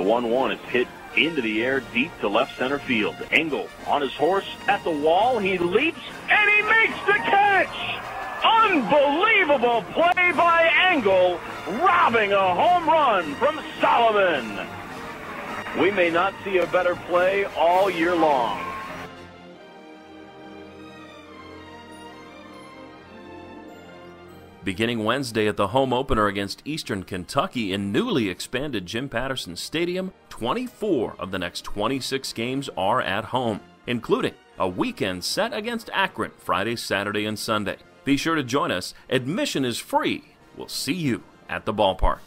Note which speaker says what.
Speaker 1: 1-1. is hit into the air deep to left center field. Engel on his horse at the wall. He leaps and he makes the catch. Unbelievable play by Engel, robbing a home run from Solomon. We may not see a better play all year long.
Speaker 2: Beginning Wednesday at the home opener against Eastern Kentucky in newly expanded Jim Patterson Stadium, 24 of the next 26 games are at home, including a weekend set against Akron Friday, Saturday, and Sunday. Be sure to join us. Admission is free. We'll see you at the ballpark.